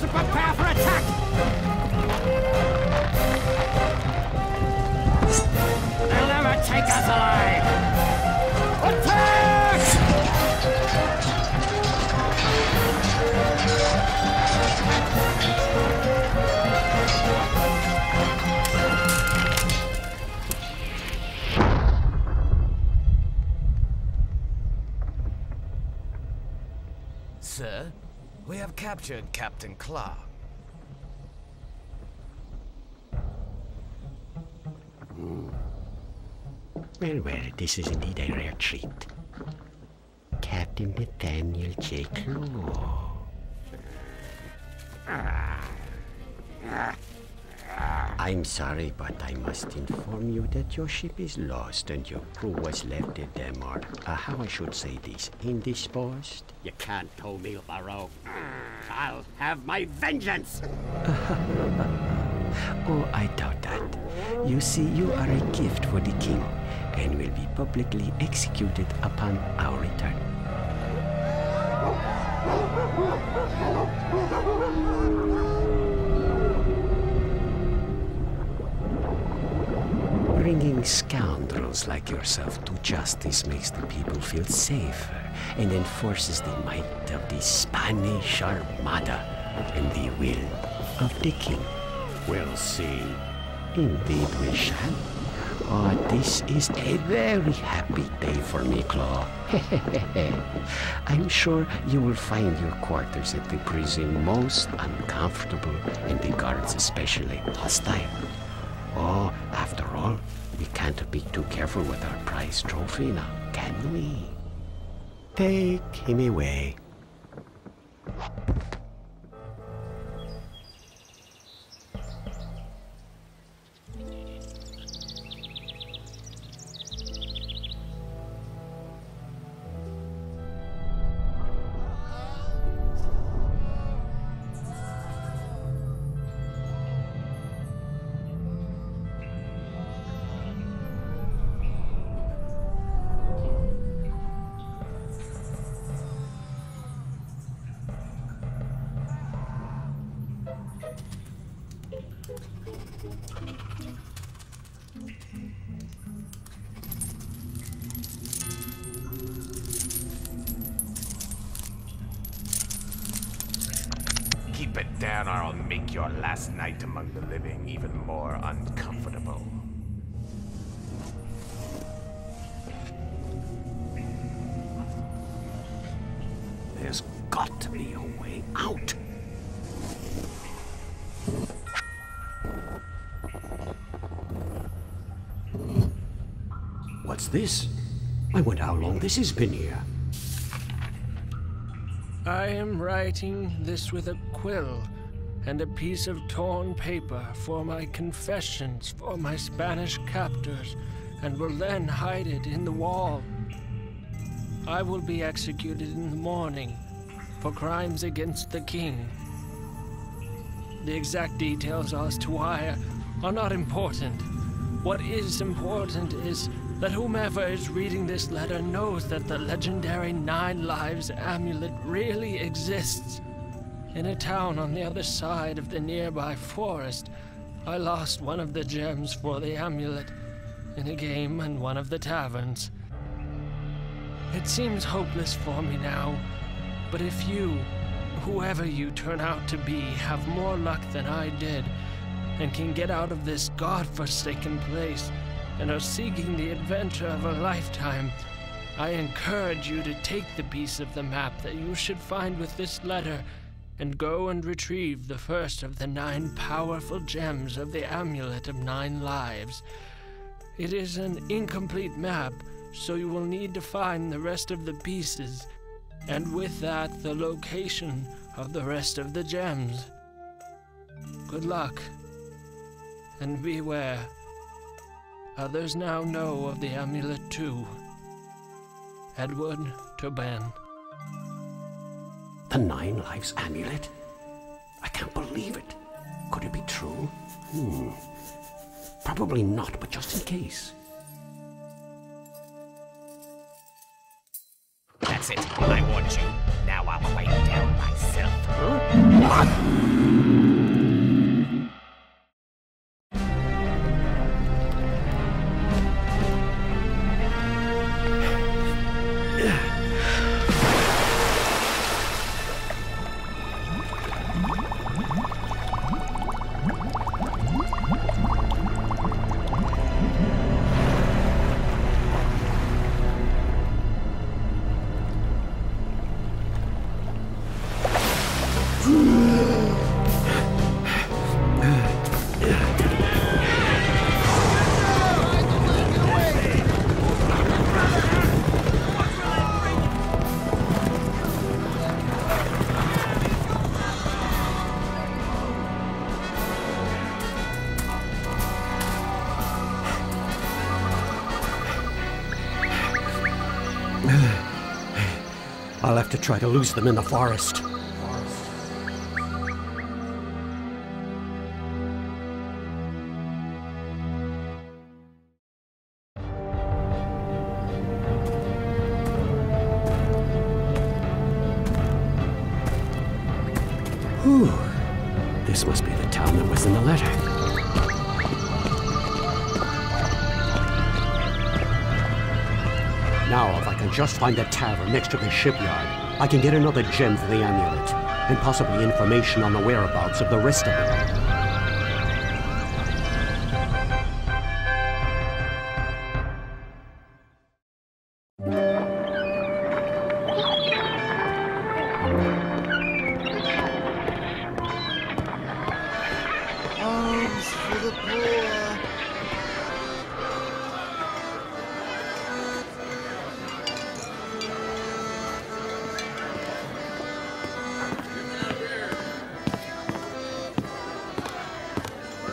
and prepare for attack! They'll never take us alive! Attack! Sir, we have captured Captain Claw. Well, well, this is indeed a rare treat. Captain Nathaniel J. Claw. I'm sorry, but I must inform you that your ship is lost and your crew was left at or uh, how I should say this, indisposed. You can't tow me a rope. I'll have my vengeance! oh, I doubt that. You see, you are a gift for the king and will be publicly executed upon our return. Bringing scoundrels like yourself to justice makes the people feel safer and enforces the might of the Spanish Armada and the will of the king. We'll see. Indeed we shall. Oh, this is a very happy day for me, Claw. I'm sure you will find your quarters at the prison most uncomfortable and the guards especially hostile. Oh, after all, we can't be too careful with our prize trophy now, can we? Take him away. Down or I'll make your last night among the living even more uncomfortable. There's got to be a way out. What's this? I wonder how long this has been here. I am writing this with a quill and a piece of torn paper for my confessions for my Spanish captors, and will then hide it in the wall. I will be executed in the morning for crimes against the king. The exact details as to why are not important. What is important is that whomever is reading this letter knows that the legendary Nine Lives amulet really exists. In a town on the other side of the nearby forest, I lost one of the gems for the amulet in a game in one of the taverns. It seems hopeless for me now, but if you, whoever you turn out to be, have more luck than I did, and can get out of this god-forsaken place and are seeking the adventure of a lifetime, I encourage you to take the piece of the map that you should find with this letter and go and retrieve the first of the nine powerful gems of the Amulet of Nine Lives. It is an incomplete map, so you will need to find the rest of the pieces, and with that, the location of the rest of the gems. Good luck, and beware. Others now know of the amulet too. Edward Tobin. The Nine Lives Amulet? I can't believe it. Could it be true? Hmm. Probably not, but just in case. That's it. I warned you. Now I'll quiet down myself. I'll have to try to lose them in the forest. Just find a tavern next to the shipyard, I can get another gem for the amulet, and possibly information on the whereabouts of the rest of them.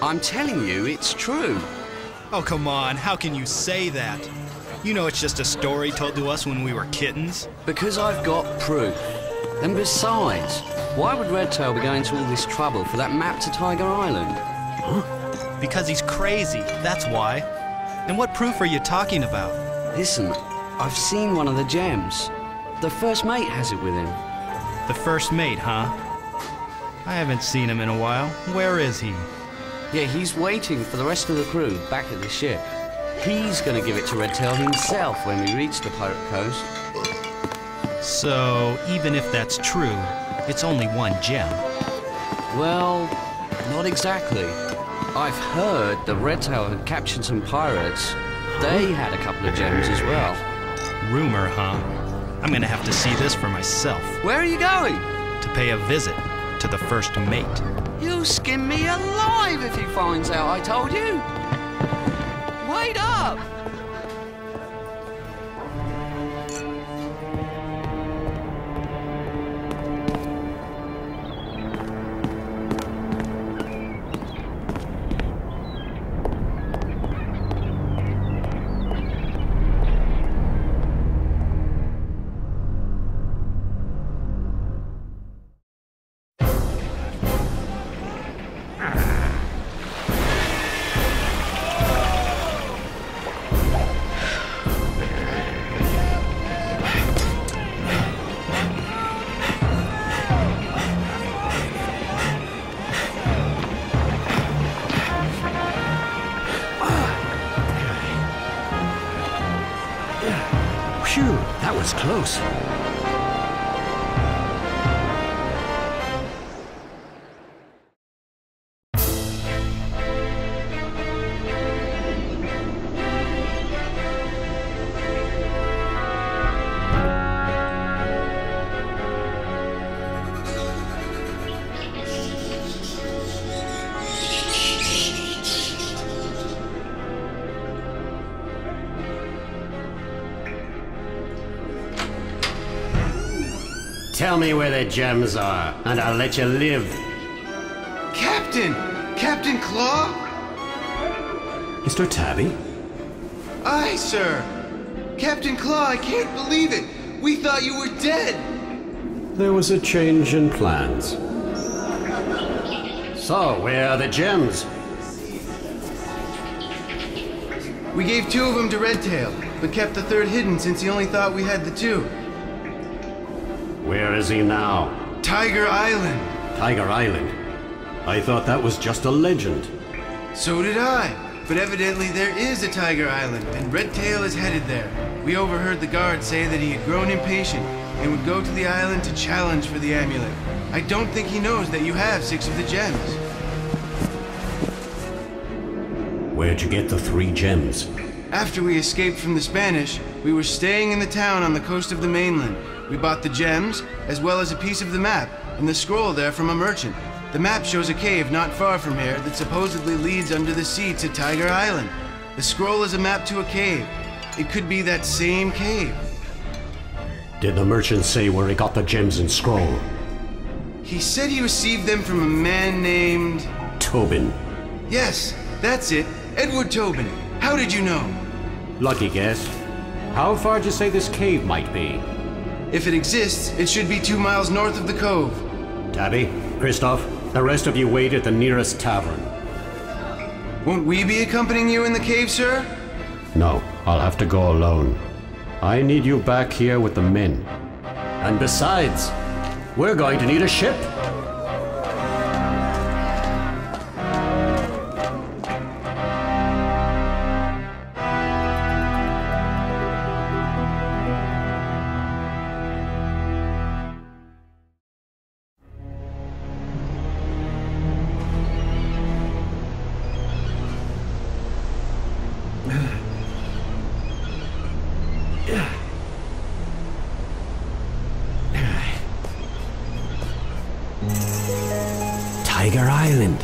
I'm telling you, it's true. Oh, come on. How can you say that? You know it's just a story told to us when we were kittens. Because I've got proof. And besides, why would Redtail be going to all this trouble for that map to Tiger Island? Because he's crazy. That's why. And what proof are you talking about? Listen, I've seen one of the gems. The first mate has it with him. The first mate, huh? I haven't seen him in a while. Where is he? Yeah, he's waiting for the rest of the crew back at the ship. He's gonna give it to Redtail himself when we reach the Pirate Coast. So, even if that's true, it's only one gem. Well, not exactly. I've heard that Redtail had captured some pirates. They had a couple of gems as well. Rumor, huh? I'm gonna have to see this for myself Where are you going? to pay a visit to the first mate. You'll skin me alive if he finds out I told you. Wait up! Tell me where the gems are, and I'll let you live. Captain! Captain Claw? Mr. Tabby? Aye, sir. Captain Claw, I can't believe it. We thought you were dead. There was a change in plans. So, where are the gems? We gave two of them to Redtail, but kept the third hidden since he only thought we had the two. Where is he now? Tiger Island. Tiger Island. I thought that was just a legend. So did I. But evidently there is a Tiger Island, and Redtail is headed there. We overheard the guard say that he had grown impatient and would go to the island to challenge for the amulet. I don't think he knows that you have six of the gems. Where'd you get the three gems? After we escaped from the Spanish, we were staying in the town on the coast of the mainland. We bought the gems, as well as a piece of the map, and the scroll there from a merchant. The map shows a cave not far from here that supposedly leads under the sea to Tiger Island. The scroll is a map to a cave. It could be that same cave. Did the merchant say where he got the gems and scroll? He said he received them from a man named. Tobin. Yes, that's it. Edward Tobin. How did you know? Lucky guess. How far do you say this cave might be? If it exists, it should be two miles north of the cove. Tabby, Christoph, the rest of you wait at the nearest tavern. Won't we be accompanying you in the cave, sir? No, I'll have to go alone. I need you back here with the men. And besides, we're going to need a ship. Tiger Island.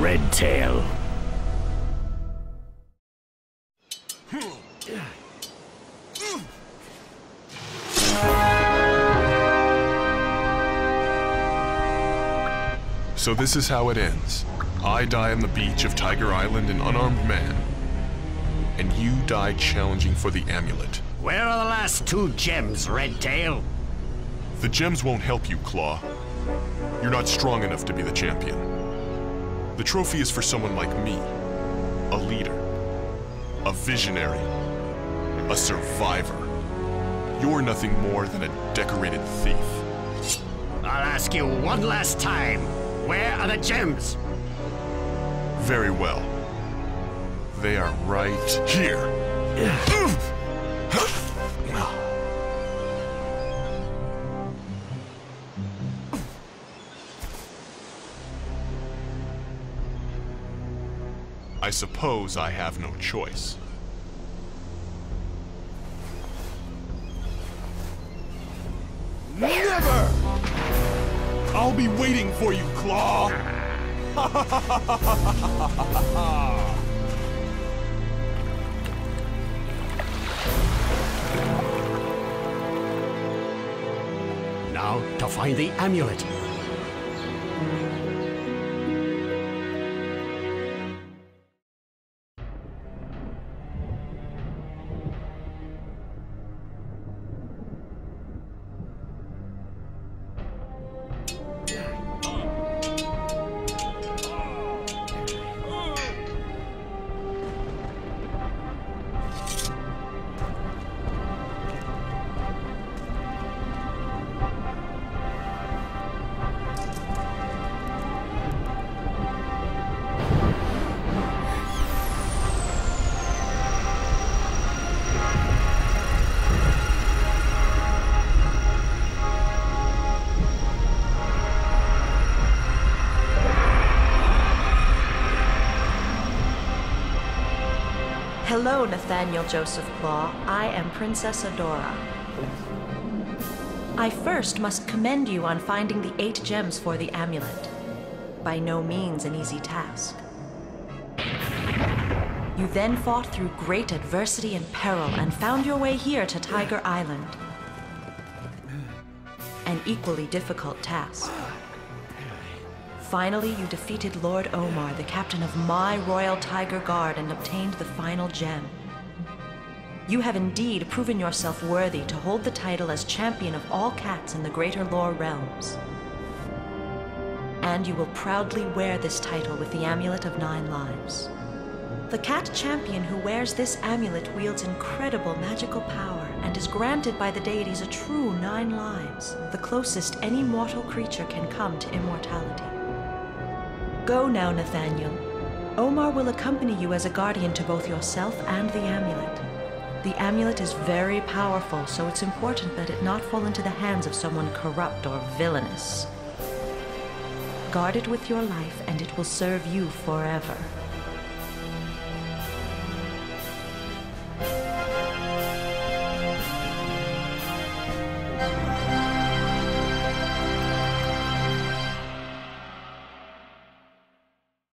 Redtail. So this is how it ends. I die on the beach of Tiger Island an unarmed man. And you die challenging for the amulet. Where are the last two gems, Redtail? The gems won't help you, Claw. You're not strong enough to be the champion. The trophy is for someone like me. A leader. A visionary. A survivor. You're nothing more than a decorated thief. I'll ask you one last time. Where are the gems? Very well. They are right here. I suppose I have no choice. I'll be waiting for you, Claw! Now to find the amulet. Hello, Nathaniel Joseph Claw. I am Princess Adora. I first must commend you on finding the eight gems for the amulet. By no means an easy task. You then fought through great adversity and peril and found your way here to Tiger Island. An equally difficult task. Finally, you defeated Lord Omar, the captain of my Royal Tiger Guard, and obtained the final gem. You have indeed proven yourself worthy to hold the title as champion of all cats in the Greater Lore realms. And you will proudly wear this title with the Amulet of Nine Lives. The cat champion who wears this amulet wields incredible magical power and is granted by the deities a true nine lives, the closest any mortal creature can come to immortality. Go now, Nathaniel. Omar will accompany you as a guardian to both yourself and the amulet. The amulet is very powerful, so it's important that it not fall into the hands of someone corrupt or villainous. Guard it with your life, and it will serve you forever.